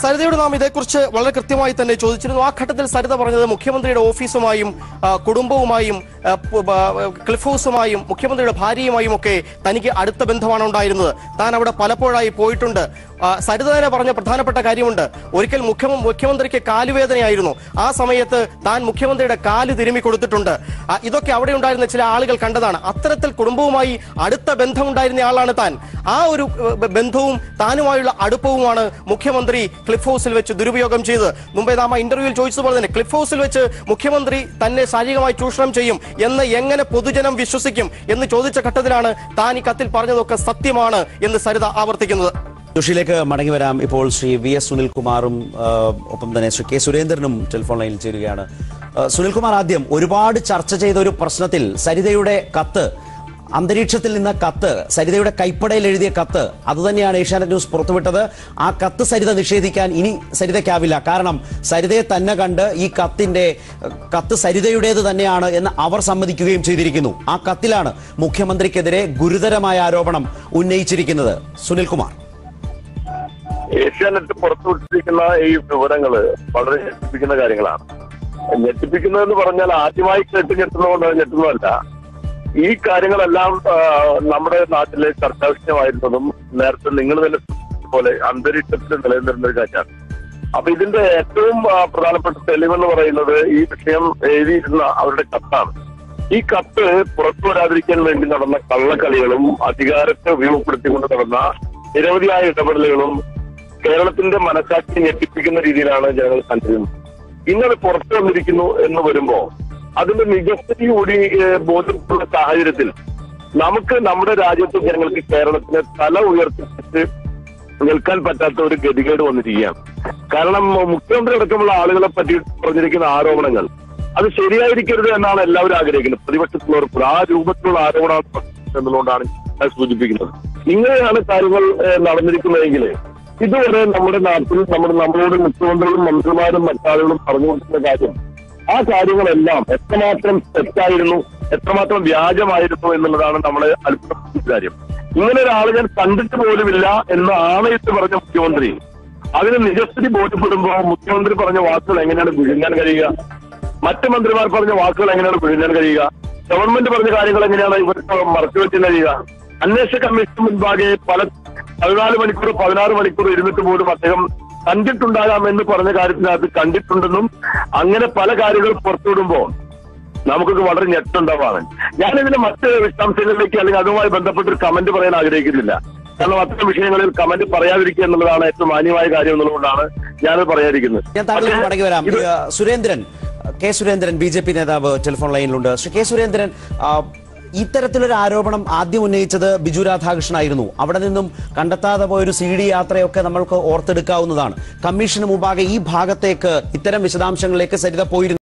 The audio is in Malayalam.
സരിതയോട് നാം ഇതേക്കുറിച്ച് വളരെ കൃത്യമായി തന്നെ ചോദിച്ചിരുന്നു. ആ ഘട്ടത്തിൽ സരിത പറഞ്ഞത് മുഖ്യമന്ത്രിയുടെ ഓഫീസുമായും കുടുംബവുമായും ക്ലിഫ് ഹൗസുമായും മുഖ്യമന്ത്രിയുടെ ഭാര്യയുമായും ഒക്കെ തനിക്ക് അടുത്ത ബന്ധമാണ് ഉണ്ടായിരുന്നത്. താൻ അവിടെ പലപ്പോഴായി പോയിട്ടുണ്ട്. സരിത തന്നെ പറഞ്ഞ പ്രധാനപ്പെട്ട കാര്യമുണ്ട്. ഒരിക്കൽ മുഖ്യമ മുഖ്യമന്ത്രിക്ക് കാലുവേദനയായിരുന്നു. ആ സമയത്ത് താൻ മുഖ്യമന്ത്രിയുടെ കാൽ തിരുമ്മി കൊടുത്തിട്ടുണ്ട്. ഇതൊക്കെ അവിടെ ഉണ്ടായിരുന്ന ചില ആളുകൾ കണ്ടതാണ്. അത്തരത്തിൽ കുടുംബവുമായി അടുത്ത ബന്ധമുണ്ടായിരുന്ന ആളാണ് താൻ. ആ ഒരു ബന്ധവും താനുമായുള്ള അടുപ്പവുമാണ് മുഖ്യമന്ത്രി ക്ലിഫ് ഹൗസിൽ വെച്ച് ദുരുപയോഗം ചെയ്തത്. മുമ്പേ നാം ആ ഇന്റർവ്യൂവിൽ ചോദിച്ചതുപോലെ തന്നെ ക്ലിഫ് ഹൗസിൽ വെച്ച് മുഖ്യമന്ത്രി തന്നെ ശാരീരികമായി ചൂഷണം ചെയ്യും എന്ന് എങ്ങനെ പൊതുജനം വിശ്വസിക്കും എന്ന് ചോദിച്ച ഘട്ടത്തിലാണ് താൻ ഈ കത്തിൽ പറഞ്ഞതൊക്കെ സത്യമാണ് എന്ന് സരിത ആവർത്തിക്കുന്നത്. ജോഷിയിലേക്ക് മടങ്ങി വരാം. ഇപ്പോൾ ശ്രീ വി എസ് സുനിൽകുമാറും ഒപ്പം തന്നെ ശ്രീ കെ സുരേന്ദ്രനും ടെലിഫോൺ ലൈനിൽ ചേരുകയാണ്. സുനിൽകുമാർ ആദ്യം ഒരുപാട് ചർച്ച ചെയ്ത ഒരു പ്രശ്നത്തിൽ സരിതയുടെ കത്ത് അന്തരീക്ഷത്തിൽ നിന്ന കത്ത് സരിതയുടെ കൈപ്പടയിൽ എഴുതിയ കത്ത് അതുതന്നെയാണ് ഏഷ്യാനെറ്റ് ന്യൂസ് പുറത്തുവിട്ടത്. ആ കത്ത് സരിത നിഷേധിക്കാൻ ഇനി സരിതയ്ക്കാവില്ല. കാരണം സരിതയെ തന്നെ കണ്ട് ഈ കത്തിന്റെ കത്ത് സരിതയുടേത് തന്നെയാണ് എന്ന് അവർ സമ്മതിക്കുകയും ചെയ്തിരിക്കുന്നു. ആ കത്തിലാണ് മുഖ്യമന്ത്രിക്കെതിരെ ഗുരുതരമായ ആരോപണം ഉന്നയിച്ചിരിക്കുന്നത് സുനിൽകുമാർ. ഏഷ്യാനെറ്റ് പുറത്തുവിട്ടിരിക്കുന്ന ഈ വിവരങ്ങൾ വളരെ ഞെട്ടിപ്പിക്കുന്ന കാര്യങ്ങളാണ്. ഞെട്ടിപ്പിക്കുന്നതെന്ന് പറഞ്ഞാൽ ആദ്യമായി കേട്ട് ഞെട്ടുന്നതുകൊണ്ട് ഞെട്ടുന്നതല്ല. ഈ കാര്യങ്ങളെല്ലാം നമ്മുടെ നാട്ടിലെ ചർച്ചാ വിഷയമായിരുന്നതും നേരത്തെ നിങ്ങൾ തന്നെ പോലെ അന്തരീക്ഷത്തിൽ നിലനിന്നിരുന്ന ഒരു കാര്യമാണ്. അപ്പൊ ഇതിന്റെ ഏറ്റവും പ്രധാനപ്പെട്ട തെളിവെന്ന് പറയുന്നത് ഈ വിഷയം എഴുതിയിരുന്ന അവരുടെ കത്താണ്. ഈ കത്ത് പുറത്തു വരാതിരിക്കാൻ വേണ്ടി നടന്ന കള്ളക്കളികളും അധികാരത്തെ ഉപയോഗപ്പെടുത്തിക്കൊണ്ട് നടന്ന നിരവധിയായ ഇടപെടലുകളും കേരളത്തിന്റെ മനസാക്ഷി ഞെട്ടിപ്പിക്കുന്ന രീതിയിലാണ് ജനങ്ങൾ കണ്ടിരുന്നത്. ഇന്നത് പുറത്തു വന്നിരിക്കുന്നു എന്ന് വരുമ്പോ അതിന്റെ മികച്ചതി കൂടി ബോധ്യപ്പെടുന്ന സാഹചര്യത്തിൽ നമുക്ക് നമ്മുടെ രാജ്യത്തെ ജനങ്ങൾക്ക് കേരളത്തിന് തല ഉയർത്തിപ്പിച്ച് നിൽക്കാൻ പറ്റാത്ത ഒരു ഗതികേട് വന്നിരിക്കുകയാണ്. കാരണം മുഖ്യമന്ത്രി അടക്കമുള്ള ആളുകളെ പറ്റി പറഞ്ഞിരിക്കുന്ന ആരോപണങ്ങൾ അത് ശരിയായിരിക്കരുത് എന്നാണ് എല്ലാവരും ആഗ്രഹിക്കുന്നത്. പ്രതിപക്ഷത്തിലുള്ളവർ ആ രൂപത്തിലുള്ള ആരോപണമാണ് എന്നുള്ളതുകൊണ്ടാണ് സൂചിപ്പിക്കുന്നത്. ഇങ്ങനെയാണ് കാര്യങ്ങൾ നടന്നിരിക്കുന്നതെങ്കിൽ ഇതുവരെ നമ്മുടെ നാട്ടിൽ നമ്മുടെ നമ്മളോട് മുഖ്യമന്ത്രികളും മന്ത്രിമാരും മറ്റാളുകളും കൊടുക്കുന്ന കാര്യം ആ കാര്യങ്ങളെല്ലാം എത്രമാത്രം തെറ്റായിരുന്നു എത്രമാത്രം വ്യാജമായിരുന്നു എന്നുള്ളതാണ് നമ്മളെ അത്ഭുതപ്പെടുന്ന കാര്യം. ഇങ്ങനെ ഒരാൾ ഞാൻ കണ്ടിട്ട് പോലുമില്ല എന്ന് ആണയിട്ട് പറഞ്ഞ മുഖ്യമന്ത്രി അതിന് നിജസ്ഥിതി ബോധ്യപ്പെടുമ്പോൾ മുഖ്യമന്ത്രി പറഞ്ഞ വാക്കുകൾ എങ്ങനെയാണ് വിഴുങ്ങാൻ കഴിയുക? മറ്റു മന്ത്രിമാർ പറഞ്ഞ വാക്കുകൾ എങ്ങനെയാണ് വിഴുങ്ങാൻ കഴിയുക? ഗവൺമെന്റ് പറഞ്ഞ കാര്യങ്ങൾ എങ്ങനെയാണ് ഇവർക്ക് മറച്ചുവെക്കാൻ കഴിയുക? അന്വേഷണ കമ്മീഷൻ മുൻപാകെ പല പതിനാല് മണിക്കൂർ പതിനാറ് മണിക്കൂർ ഇരുന്നിട്ട് പോലും അദ്ദേഹം കണ്ടിട്ടുണ്ടാകാം എന്ന് പറഞ്ഞ കാര്യത്തിനകത്ത് കണ്ടിട്ടുണ്ടെന്നും അങ്ങനെ പല കാര്യങ്ങൾ പുറത്തുവിടുമ്പോൾ നമുക്കൊക്കെ വളരെ ഞെട്ടുണ്ടാവാണ്. ഞാനിതിന്റെ മറ്റ് വിശദാംശങ്ങളിലേക്ക് അല്ലെങ്കിൽ അതുമായി ബന്ധപ്പെട്ട് ഒരു കമന്റ് പറയാൻ ആഗ്രഹിക്കുന്നില്ല. കാരണം അത്തരം വിഷയങ്ങളിൽ കമന്റ് പറയാതിരിക്കുക എന്നുള്ളതാണ് ഏറ്റവും മാന്യമായ കാര്യം എന്നുള്ളതുകൊണ്ടാണ് ഞാനത് പറയാതിരിക്കുന്നത്. ഞാൻ താങ്കളിലേക്ക് പക്ഷേ മടങ്ങി വരാം. Surendran K Surendran B J P നേതാവ് ടെലിഫോൺ ലൈനിലുണ്ട്. ശ്രീ കെ സുരേന്ദ്രൻ ഇത്തരത്തിലൊരു ആരോപണം ആദ്യം ഉന്നയിച്ചത് ബിജു രാധാകൃഷ്ണനായിരുന്നു അവിടെ നിന്നും കണ്ടെത്താതെ പോയൊരു സി ഡി യാത്രയൊക്കെ നമ്മൾക്ക് ഓർത്തെടുക്കാവുന്നതാണ്. കമ്മീഷന് മുമ്പാകെ ഈ ഭാഗത്തേക്ക് ഇത്തരം വിശദാംശങ്ങളിലേക്ക് സരിത പോയിരുന്നു.